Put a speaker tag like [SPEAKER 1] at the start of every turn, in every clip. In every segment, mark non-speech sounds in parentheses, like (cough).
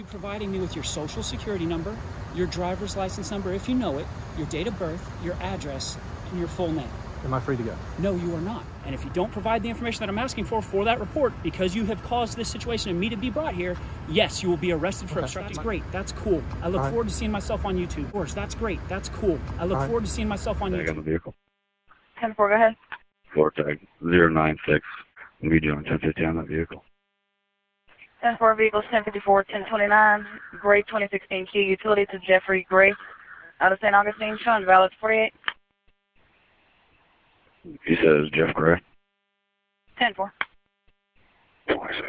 [SPEAKER 1] be providing me with your social security number, your driver's license number if you know it, your date of birth, your address, and your full name.
[SPEAKER 2] Am I free to go?
[SPEAKER 1] No, you are not. And if you don't provide the information that I'm asking for for that report because you have caused this situation and me to be brought here, yes, you will be arrested for
[SPEAKER 2] Okay.
[SPEAKER 1] obstructing. That's great. That's cool. I look
[SPEAKER 2] All right.
[SPEAKER 1] forward to seeing myself on YouTube. Of course, that's great. That's cool. I look
[SPEAKER 2] All right.
[SPEAKER 1] forward to seeing myself on
[SPEAKER 3] Tag on
[SPEAKER 1] YouTube.
[SPEAKER 3] the vehicle.
[SPEAKER 4] 10 4, go ahead.
[SPEAKER 3] Floor tag 096. What are you doing? 1050 on that vehicle.
[SPEAKER 4] 10 4, vehicles 1054, 1029, gray 2016 Kia utility to Jeffrey Gray, out of St. Augustine, showing valid 48.
[SPEAKER 3] He says Jeff Gray.
[SPEAKER 4] 10 4.
[SPEAKER 3] 26.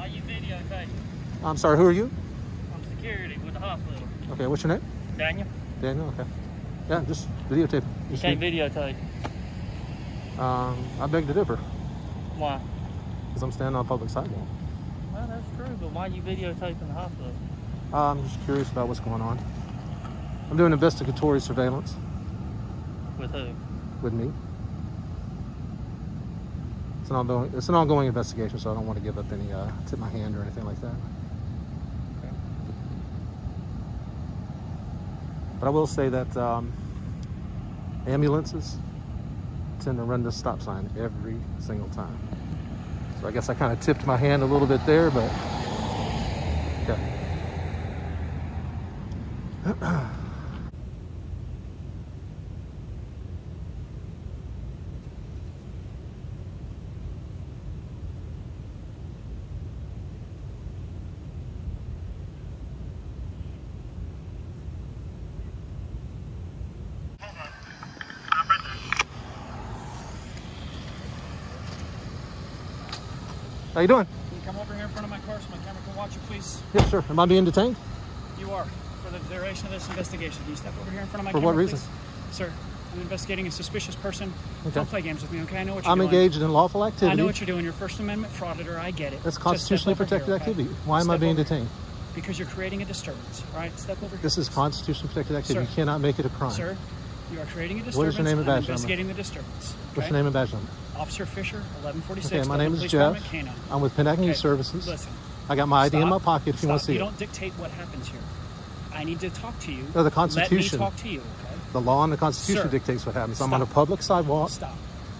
[SPEAKER 1] Why you videotape?
[SPEAKER 2] I'm sorry, who are you?
[SPEAKER 1] I'm security with the hospital.
[SPEAKER 2] Okay, what's your name?
[SPEAKER 1] Daniel,
[SPEAKER 2] Daniel, okay. Yeah, just videotape.
[SPEAKER 1] you
[SPEAKER 2] Just
[SPEAKER 1] can't videotape.
[SPEAKER 2] um, I beg to differ,
[SPEAKER 1] Why?
[SPEAKER 2] because I'm standing on a public sidewalk.
[SPEAKER 1] Well, that's true, but why are you videotaping the hospital?
[SPEAKER 2] Uh, I'm just curious about what's going on. I'm doing investigatory surveillance
[SPEAKER 1] With who?
[SPEAKER 2] with me. It's an ongoing, it's an ongoing investigation, so I don't want to give up any, uh, tip my hand or anything like that. But I will say that um, ambulances tend to run this stop sign every single time. So I guess I kind of tipped my hand a little bit there, but okay. (clears throat) How are you doing?
[SPEAKER 1] Can you come over here in front of my car so my camera can watch you, please?
[SPEAKER 2] Yes, sir. Am I being detained?
[SPEAKER 1] You are. For the duration of this investigation, can you step over here in front of my car?
[SPEAKER 2] For
[SPEAKER 1] camera,
[SPEAKER 2] what reason?
[SPEAKER 1] please? Sir, I'm investigating a suspicious person.
[SPEAKER 2] Okay.
[SPEAKER 1] Don't play games with me, okay? I know what you're doing.
[SPEAKER 2] I'm
[SPEAKER 1] doing.
[SPEAKER 2] engaged in lawful activity.
[SPEAKER 1] I know what you're doing. You're First Amendment frauditor. I get it.
[SPEAKER 2] That's constitutionally protected
[SPEAKER 1] here, okay?
[SPEAKER 2] activity. Why am I being detained?
[SPEAKER 1] Because you're creating a disturbance. All right, step over here.
[SPEAKER 2] This is constitutionally protected activity.
[SPEAKER 1] Sir.
[SPEAKER 2] You cannot make it a crime.
[SPEAKER 1] Sir, you are creating a disturbance.
[SPEAKER 2] What is your name and
[SPEAKER 1] I'm
[SPEAKER 2] badge number?
[SPEAKER 1] investigating the disturbance.
[SPEAKER 2] What's your name and badge number?
[SPEAKER 1] Officer Fisher, 1146.
[SPEAKER 2] Okay, my name is Jeff. I'm with Pennac
[SPEAKER 1] Okay,
[SPEAKER 2] Services.
[SPEAKER 1] Listen.
[SPEAKER 2] I got my ID in my pocket if you want to see
[SPEAKER 1] You
[SPEAKER 2] it.
[SPEAKER 1] don't dictate what happens here. I need to talk to you.
[SPEAKER 2] No, the Constitution.
[SPEAKER 1] Let me talk to you, okay?
[SPEAKER 2] The law and the Constitution
[SPEAKER 1] Sir,
[SPEAKER 2] dictates what happens. I'm on a public sidewalk.
[SPEAKER 1] Stop.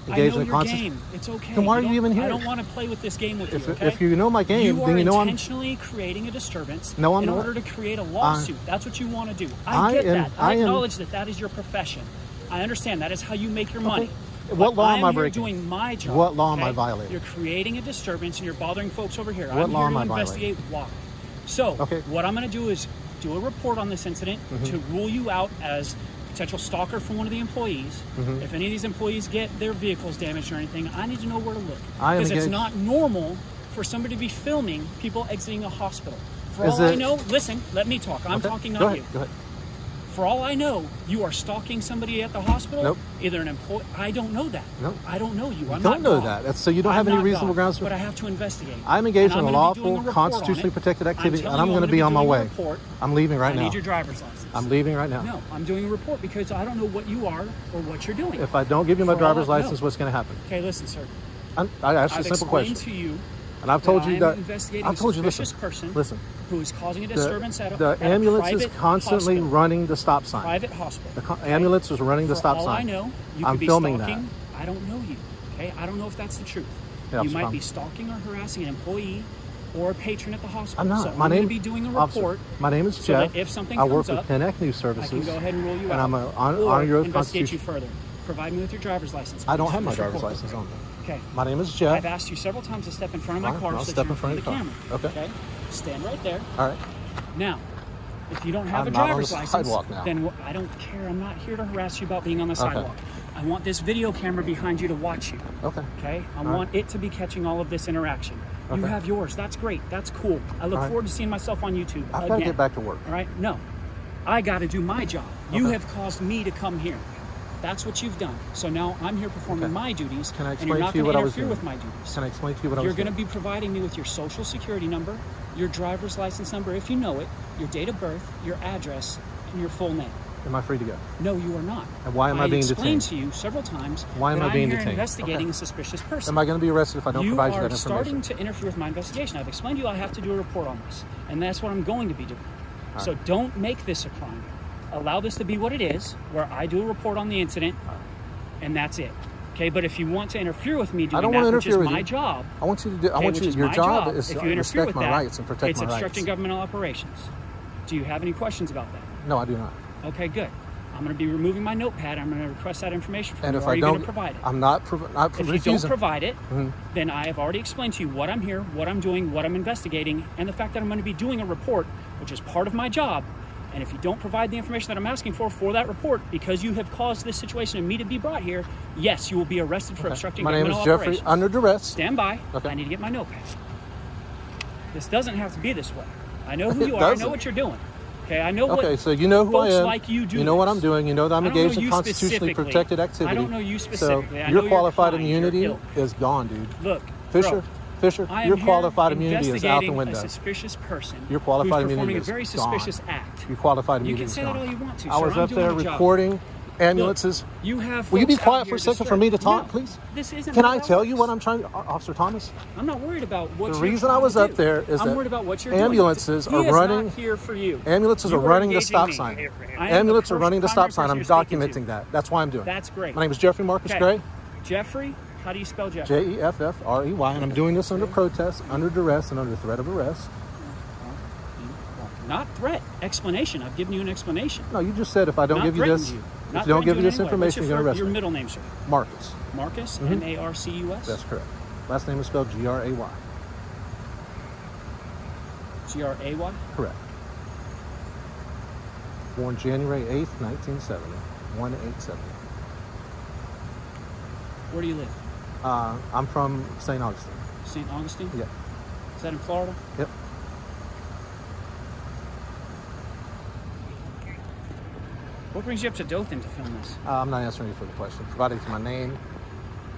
[SPEAKER 2] Engage
[SPEAKER 1] I know
[SPEAKER 2] in
[SPEAKER 1] your game. It's okay.
[SPEAKER 2] Then why are you even here?
[SPEAKER 1] I don't want to play with this game with
[SPEAKER 2] If,
[SPEAKER 1] you, okay?
[SPEAKER 2] if you know my game,
[SPEAKER 1] you
[SPEAKER 2] then you know I'm.
[SPEAKER 1] intentionally creating a disturbance
[SPEAKER 2] No, I'm
[SPEAKER 1] in
[SPEAKER 2] not.
[SPEAKER 1] order to create a lawsuit. That's what you want to do. I,
[SPEAKER 2] I
[SPEAKER 1] get
[SPEAKER 2] am-
[SPEAKER 1] that. I,
[SPEAKER 2] I am-
[SPEAKER 1] acknowledge that that is your profession. I understand that is how you make your money.
[SPEAKER 2] What law am I breaking?
[SPEAKER 1] doing my job.
[SPEAKER 2] What law am I violating?
[SPEAKER 1] You're creating a disturbance and you're bothering folks over here.
[SPEAKER 2] What
[SPEAKER 1] I'm
[SPEAKER 2] law
[SPEAKER 1] here
[SPEAKER 2] am
[SPEAKER 1] to
[SPEAKER 2] I
[SPEAKER 1] investigate why. So,
[SPEAKER 2] Okay.
[SPEAKER 1] what I'm going to do is do a report on this incident
[SPEAKER 2] Mm-hmm.
[SPEAKER 1] to rule you out as potential stalker from one of the employees.
[SPEAKER 2] Mm-hmm.
[SPEAKER 1] If any of these employees get their vehicles damaged or anything, I need to know where to look. Because it's not normal for somebody to be filming people exiting a hospital. For
[SPEAKER 2] Is
[SPEAKER 1] all I know, listen, let me talk. I'm
[SPEAKER 2] Okay,
[SPEAKER 1] talking,
[SPEAKER 2] Go
[SPEAKER 1] not
[SPEAKER 2] ahead.
[SPEAKER 1] you.
[SPEAKER 2] Go ahead.
[SPEAKER 1] For all I know, you are stalking somebody at the hospital.
[SPEAKER 2] Nope.
[SPEAKER 1] Either an employee. I don't know that.
[SPEAKER 2] Nope.
[SPEAKER 1] I don't know you. I'm
[SPEAKER 2] don't know
[SPEAKER 1] God.
[SPEAKER 2] that. That's- so you don't
[SPEAKER 1] I'm
[SPEAKER 2] have any reasonable
[SPEAKER 1] God,
[SPEAKER 2] grounds to-
[SPEAKER 1] But I have to investigate.
[SPEAKER 2] I'm engaged in a
[SPEAKER 1] I'm gonna be doing
[SPEAKER 2] lawful,
[SPEAKER 1] on
[SPEAKER 2] constitutionally protected activity, and I'm going to
[SPEAKER 1] you
[SPEAKER 2] be on my way. I'm leaving right
[SPEAKER 1] I
[SPEAKER 2] now.
[SPEAKER 1] need your driver's license.
[SPEAKER 2] I'm leaving right now.
[SPEAKER 1] No, I'm doing a report because I don't know what you are or what you're doing.
[SPEAKER 2] If I don't give you my
[SPEAKER 1] For
[SPEAKER 2] driver's license, what's going to happen?
[SPEAKER 1] okay, listen, sir.
[SPEAKER 2] I'm, I asked you a simple question,
[SPEAKER 1] to you
[SPEAKER 2] and I've told you
[SPEAKER 1] I'm
[SPEAKER 2] that.
[SPEAKER 1] investigating
[SPEAKER 2] I've told you. Listen,
[SPEAKER 1] person
[SPEAKER 2] listen.
[SPEAKER 1] who is causing a
[SPEAKER 2] The,
[SPEAKER 1] at a,
[SPEAKER 2] the
[SPEAKER 1] at a
[SPEAKER 2] ambulance is constantly
[SPEAKER 1] hospital.
[SPEAKER 2] running the stop sign.
[SPEAKER 1] private hospital.
[SPEAKER 2] The
[SPEAKER 1] okay?
[SPEAKER 2] ambulance is running the
[SPEAKER 1] For
[SPEAKER 2] stop
[SPEAKER 1] all
[SPEAKER 2] sign.
[SPEAKER 1] I know, you
[SPEAKER 2] I'm
[SPEAKER 1] could be
[SPEAKER 2] filming
[SPEAKER 1] stalking. I don't know you. Okay, I don't know if that's the truth.
[SPEAKER 2] Yeah,
[SPEAKER 1] you might
[SPEAKER 2] Tom.
[SPEAKER 1] be stalking or harassing an employee or a patron at the hospital.
[SPEAKER 2] I'm not.
[SPEAKER 1] So
[SPEAKER 2] my
[SPEAKER 1] I'm
[SPEAKER 2] name.
[SPEAKER 1] going to be doing a
[SPEAKER 2] officer. My name is
[SPEAKER 1] so
[SPEAKER 2] Jeff.
[SPEAKER 1] that if something
[SPEAKER 2] I work with Pennac News
[SPEAKER 1] I can go ahead and rule you
[SPEAKER 2] and
[SPEAKER 1] out.
[SPEAKER 2] I'm a, on,
[SPEAKER 1] or
[SPEAKER 2] on your
[SPEAKER 1] investigate you further. Provide me with your driver's license.
[SPEAKER 2] I don't have my driver's license on me.
[SPEAKER 1] Okay.
[SPEAKER 2] My name is Jeff.
[SPEAKER 1] I've asked you several times to step in front of my
[SPEAKER 2] right,
[SPEAKER 1] car
[SPEAKER 2] I'll
[SPEAKER 1] so
[SPEAKER 2] step in front of
[SPEAKER 1] the
[SPEAKER 2] car.
[SPEAKER 1] camera.
[SPEAKER 2] Okay. okay.
[SPEAKER 1] Stand right there.
[SPEAKER 2] All right.
[SPEAKER 1] Now, If you don't have
[SPEAKER 2] I'm
[SPEAKER 1] a driver's license, then I don't care. I'm not here to harass you about being on the
[SPEAKER 2] Okay.
[SPEAKER 1] sidewalk. I want this video camera behind you to watch you.
[SPEAKER 2] Okay.
[SPEAKER 1] Okay? I
[SPEAKER 2] All
[SPEAKER 1] want it to be catching all of this interaction.
[SPEAKER 2] Okay.
[SPEAKER 1] You have yours. That's great. That's cool. I look
[SPEAKER 2] All right.
[SPEAKER 1] forward to seeing myself on YouTube.
[SPEAKER 2] I've got to get back to work.
[SPEAKER 1] All right? No. I got to do my job. You
[SPEAKER 2] Okay.
[SPEAKER 1] have caused me to come here. That's what you've done. So now I'm here performing
[SPEAKER 2] Okay.
[SPEAKER 1] my duties,
[SPEAKER 2] Can I
[SPEAKER 1] and you're not
[SPEAKER 2] you
[SPEAKER 1] going to
[SPEAKER 2] what I was
[SPEAKER 1] interfere with my duties.
[SPEAKER 2] Can I explain to you what I was You're
[SPEAKER 1] going to be providing me with your social security number, your driver's license number, if you know it, your date of birth, your address, and your full name.
[SPEAKER 2] Am I free to go?
[SPEAKER 1] No, you are not.
[SPEAKER 2] And why am I being detained?
[SPEAKER 1] I explained to you several times
[SPEAKER 2] Why am
[SPEAKER 1] that
[SPEAKER 2] I
[SPEAKER 1] I'm
[SPEAKER 2] being
[SPEAKER 1] here
[SPEAKER 2] detained?
[SPEAKER 1] investigating
[SPEAKER 2] Okay.
[SPEAKER 1] a suspicious person.
[SPEAKER 2] Am I going to be arrested if I don't
[SPEAKER 1] you
[SPEAKER 2] provide you
[SPEAKER 1] are starting to interfere with my investigation. I've explained to you I have to do a report on this, and that's what I'm going to be doing. So don't make this a crime. Allow this to be what it is, where I do a report on the incident, and that's it. Okay, but if you want to interfere with me doing
[SPEAKER 2] don't
[SPEAKER 1] that, which is my
[SPEAKER 2] you.
[SPEAKER 1] job,
[SPEAKER 2] I want you to do. I
[SPEAKER 1] okay,
[SPEAKER 2] want you.
[SPEAKER 1] is
[SPEAKER 2] Your job,
[SPEAKER 1] job,
[SPEAKER 2] is
[SPEAKER 1] if
[SPEAKER 2] to
[SPEAKER 1] you interfere
[SPEAKER 2] respect
[SPEAKER 1] with
[SPEAKER 2] my
[SPEAKER 1] that,
[SPEAKER 2] rights and protect my rights.
[SPEAKER 1] it's obstructing governmental operations. Do you have any questions about that?
[SPEAKER 2] No, I do not.
[SPEAKER 1] Okay, good. I'm going to be removing my notepad. I'm going to request that information from
[SPEAKER 2] And
[SPEAKER 1] you.
[SPEAKER 2] if
[SPEAKER 1] Are
[SPEAKER 2] I
[SPEAKER 1] you going
[SPEAKER 2] don't,
[SPEAKER 1] to provide it?
[SPEAKER 2] I'm not. Prov- not
[SPEAKER 1] If you don't provide it,
[SPEAKER 2] Mhm.
[SPEAKER 1] then I have already explained to you what I'm here, what I'm doing, what I'm investigating, and the fact that I'm going to be doing a report, which is part of my job. And if you don't provide the information that I'm asking for for that report, because you have caused this situation and me to be brought here, yes, you will be arrested for obstructing
[SPEAKER 2] my name is Jeffrey.
[SPEAKER 1] operations.
[SPEAKER 2] Under duress.
[SPEAKER 1] Stand by.
[SPEAKER 2] Okay.
[SPEAKER 1] I need to get my notepad. This doesn't have to be this way. I know (laughs) who you are. I know what you're doing. Okay, I know what.
[SPEAKER 2] Okay, so you know who I
[SPEAKER 1] folks
[SPEAKER 2] am.
[SPEAKER 1] like you do.
[SPEAKER 2] you know what. I'm doing. You know that I'm
[SPEAKER 1] I
[SPEAKER 2] engaged in constitutionally protected activity.
[SPEAKER 1] I don't know you specifically.
[SPEAKER 2] So
[SPEAKER 1] I
[SPEAKER 2] your
[SPEAKER 1] your
[SPEAKER 2] qualified
[SPEAKER 1] your
[SPEAKER 2] immunity
[SPEAKER 1] ilk.
[SPEAKER 2] is gone, dude.
[SPEAKER 1] Look,
[SPEAKER 2] Fisher,
[SPEAKER 1] bro,
[SPEAKER 2] Fisher, your qualified immunity is out the window.
[SPEAKER 1] A suspicious person.
[SPEAKER 2] Your qualified
[SPEAKER 1] who's
[SPEAKER 2] immunity
[SPEAKER 1] performing
[SPEAKER 2] is
[SPEAKER 1] a very
[SPEAKER 2] gone.
[SPEAKER 1] suspicious act.
[SPEAKER 2] Your qualified
[SPEAKER 1] You
[SPEAKER 2] immunity
[SPEAKER 1] can say that all you want to.
[SPEAKER 2] I
[SPEAKER 1] sir.
[SPEAKER 2] was
[SPEAKER 1] I'm
[SPEAKER 2] up there recording ambulances.
[SPEAKER 1] You have.
[SPEAKER 2] Will you be quiet for a second for me to talk,
[SPEAKER 1] No,
[SPEAKER 2] please?
[SPEAKER 1] This isn't.
[SPEAKER 2] Can I tell you what I'm trying, uh, Officer Thomas?
[SPEAKER 1] I'm not worried about what.
[SPEAKER 2] The reason I was up there is
[SPEAKER 1] I'm
[SPEAKER 2] that
[SPEAKER 1] worried about what you're
[SPEAKER 2] ambulances
[SPEAKER 1] doing.
[SPEAKER 2] are running-
[SPEAKER 1] here for you.
[SPEAKER 2] Ambulances
[SPEAKER 1] You
[SPEAKER 2] are running the stop
[SPEAKER 1] me.
[SPEAKER 2] sign.
[SPEAKER 1] I am the
[SPEAKER 2] Ambulances are running the stop sign. I'm
[SPEAKER 1] person you're speaking
[SPEAKER 2] documenting that. That's why I'm doing.
[SPEAKER 1] That's great.
[SPEAKER 2] My name is Jeffrey Marcus
[SPEAKER 1] Okay.
[SPEAKER 2] Gray,
[SPEAKER 1] Jeffrey. How do you spell Jeffrey?
[SPEAKER 2] J E F F R E Y, and I'm doing this under protest, under duress, and under threat of arrest.
[SPEAKER 1] Not threat. Explanation. I've given you an explanation.
[SPEAKER 2] No, you just said if I don't
[SPEAKER 1] Not
[SPEAKER 2] give you this,
[SPEAKER 1] you.
[SPEAKER 2] if
[SPEAKER 1] Not
[SPEAKER 2] you don't give you this
[SPEAKER 1] any way. What's
[SPEAKER 2] information, you're
[SPEAKER 1] your,
[SPEAKER 2] gonna
[SPEAKER 1] fir-
[SPEAKER 2] arrest
[SPEAKER 1] your
[SPEAKER 2] me.
[SPEAKER 1] middle name, sir.
[SPEAKER 2] Marcus.
[SPEAKER 1] Marcus.
[SPEAKER 2] Mhm.
[SPEAKER 1] M A R C U S.
[SPEAKER 2] That's correct. Last name is spelled G R A Y.
[SPEAKER 1] G R A Y.
[SPEAKER 2] Correct. Born January 8th, 1970. 1870.
[SPEAKER 1] Where do you live?
[SPEAKER 2] Uh, I'm from St. Augustine.
[SPEAKER 1] St. Augustine.
[SPEAKER 2] Yeah.
[SPEAKER 1] Is that in Florida?
[SPEAKER 2] Yep.
[SPEAKER 1] What brings you up to Dothan to film this?
[SPEAKER 2] Uh, I'm not answering you for the question. Provided my name,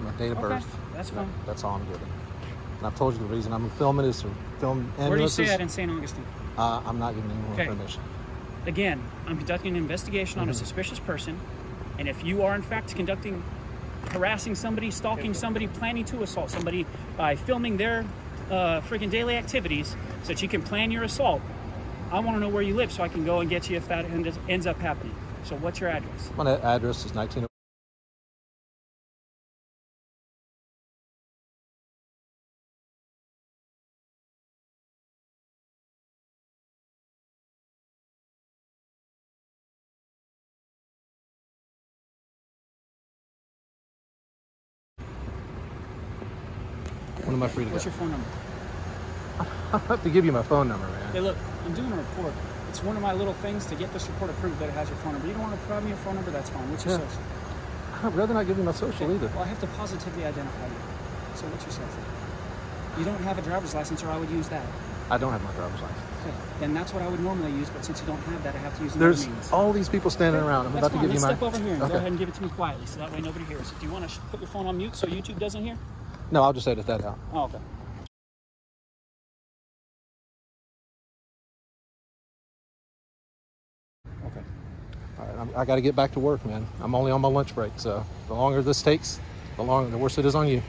[SPEAKER 2] my date of
[SPEAKER 1] Okay,
[SPEAKER 2] birth.
[SPEAKER 1] that's
[SPEAKER 2] That-
[SPEAKER 1] fine.
[SPEAKER 2] That's all I'm giving. And I've told you the reason I'm filming is to film ambulances.
[SPEAKER 1] Where do you say that in St. Augustine?
[SPEAKER 2] Uh, I'm not giving any more
[SPEAKER 1] Okay.
[SPEAKER 2] information.
[SPEAKER 1] Again, I'm conducting an investigation on a
[SPEAKER 2] Mhm.
[SPEAKER 1] suspicious person, and if you are in fact conducting, harassing somebody, stalking somebody, planning to assault somebody by filming their uh, freaking daily activities so that you can plan your assault, I want to know where you live so I can go and get you if that end- ends up happening. So, what's your address?
[SPEAKER 2] My address is 19. When am I free to go?
[SPEAKER 1] What's your phone number? (laughs)
[SPEAKER 2] I have to give you my phone number, man.
[SPEAKER 1] Hey, look, I'm doing a report. It's one of my little things to get this report approved that it has your phone number. You don't want to provide me your phone number? That's fine. What's your
[SPEAKER 2] Yeah.
[SPEAKER 1] social?
[SPEAKER 2] I'd rather not give you my social either.
[SPEAKER 1] Well, I have to positively identify you. So what's your social? You don't have a driver's license, or I would use that.
[SPEAKER 2] I don't have my driver's license.
[SPEAKER 1] Okay, then that's what I would normally use. But since you don't have that, I have to use
[SPEAKER 2] There's
[SPEAKER 1] means.
[SPEAKER 2] all these people standing around. I'm
[SPEAKER 1] That's
[SPEAKER 2] about to give you
[SPEAKER 1] Let's
[SPEAKER 2] my.
[SPEAKER 1] step over here and go ahead and give it to me quietly, so that way nobody hears. Do you want to put your phone on mute so YouTube doesn't hear?
[SPEAKER 2] No, I'll just edit that out.
[SPEAKER 1] Oh, okay. Okay.
[SPEAKER 2] I'm, I got to get back to work, man. I'm only on my lunch break, so the longer this takes, the longer, the worse it is on you.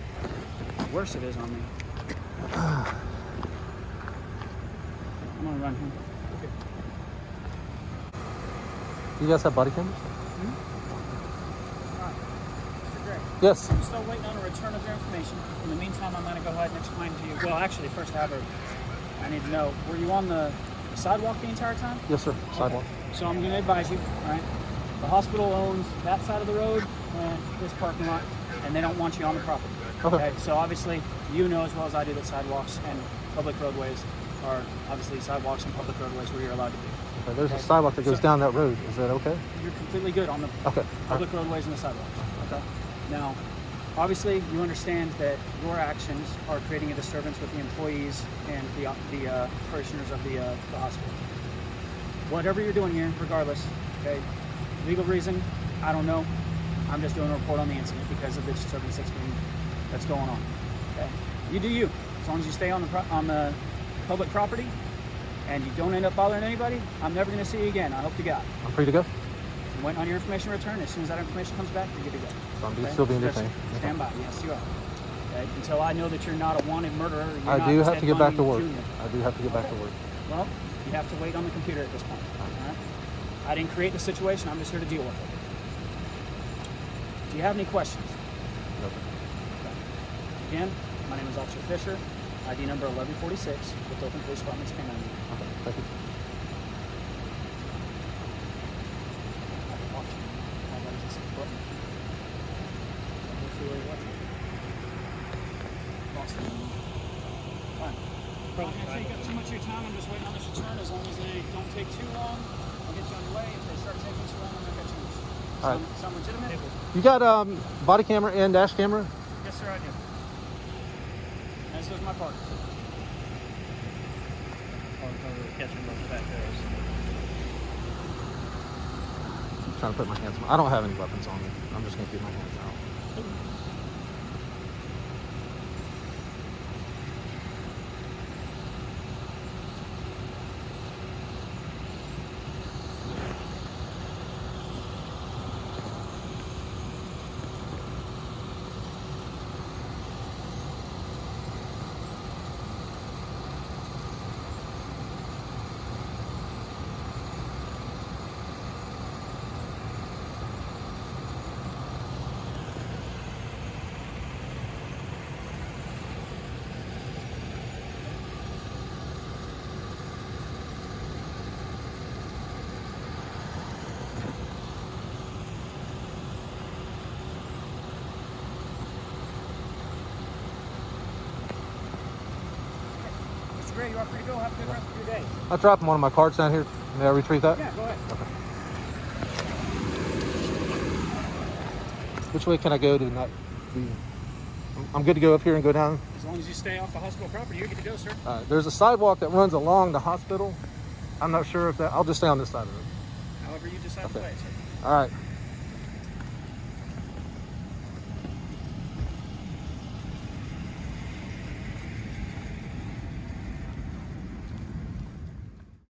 [SPEAKER 1] The worse it is on me. (sighs) I'm gonna run here. Okay.
[SPEAKER 2] You guys have body cameras?
[SPEAKER 1] Hmm? Great.
[SPEAKER 2] Yes.
[SPEAKER 1] I'm still waiting on a return of your information. In the meantime, I'm going to go ahead and explain to you. Well, actually, first I have a. I need to know. Were you on the sidewalk the entire time?
[SPEAKER 2] Yes, sir. Sidewalk.
[SPEAKER 1] So I'm going to advise you. All right. The hospital owns that side of the road and this parking lot, and they don't want you on the property.
[SPEAKER 2] Okay.
[SPEAKER 1] So obviously, you know as well as I do that sidewalks and public roadways are obviously sidewalks and public roadways where you're allowed to be.
[SPEAKER 2] Okay, there's a sidewalk that goes
[SPEAKER 1] So-
[SPEAKER 2] down that road. Is that okay?
[SPEAKER 1] You're completely good on the
[SPEAKER 2] Okay.
[SPEAKER 1] public
[SPEAKER 2] right.
[SPEAKER 1] roadways and the sidewalks. Okay. Now, obviously, you understand that your actions are creating a disturbance with the employees and the the uh, parishioners of the uh, the hospital. Whatever you're doing here, regardless, okay, legal reason, I don't know. I'm just doing a report on the incident because of the disturbance that's that's going on. Okay, you do you. As long as you stay on the pro- on the public property and you don't end up bothering anybody, I'm never going to see you again. I hope to God.
[SPEAKER 2] I'm free to go.
[SPEAKER 1] I'm waiting on your information return. As soon as that information comes back, you're good to go.
[SPEAKER 2] So I'm
[SPEAKER 1] Okay?
[SPEAKER 2] still being detained.
[SPEAKER 1] Stand by. Yes, you are. Okay? Until I know that you're not a wanted murderer. You're
[SPEAKER 2] I
[SPEAKER 1] not
[SPEAKER 2] do have to get back to work.
[SPEAKER 1] Jr.
[SPEAKER 2] I do have to get back to work.
[SPEAKER 1] Well, you have to wait on the computer at this point. All right? I didn't create the situation. I'm just here to deal with it. Do you have any questions?
[SPEAKER 2] No.
[SPEAKER 1] Again, my name is Officer Fisher. ID number 1146 with Dothan Police Department's K9.
[SPEAKER 2] Okay. Thank you.
[SPEAKER 1] Fine. I'm not gonna take up too much of your time. I'm just waiting on this return. As long as they don't take too long, I'll get you underway. If they start taking too long, I'm gonna get you loose.
[SPEAKER 2] All right.
[SPEAKER 1] Sound, sound legitimate?
[SPEAKER 2] You got um body camera and dash camera?
[SPEAKER 1] Yes, sir, I do. And this is my partner.
[SPEAKER 2] I'm trying to put my hands. I don't have any weapons on me. I'm just gonna keep my hands out.
[SPEAKER 1] Mr. Gray, you are free to go. Have a good rest of your day.
[SPEAKER 2] I dropped one of my cards down here. May I retrieve that?
[SPEAKER 1] Yeah, go ahead. Okay.
[SPEAKER 2] Which way can I go to not be? I'm good to go up here and go down.
[SPEAKER 1] As long as you stay off the hospital property, you're good to go, sir.
[SPEAKER 2] Uh, there's a sidewalk that runs along the hospital. I'm not sure if that. I'll just stay on this side of it.
[SPEAKER 1] However you decide to
[SPEAKER 2] Okay.
[SPEAKER 1] play sir.
[SPEAKER 2] All right.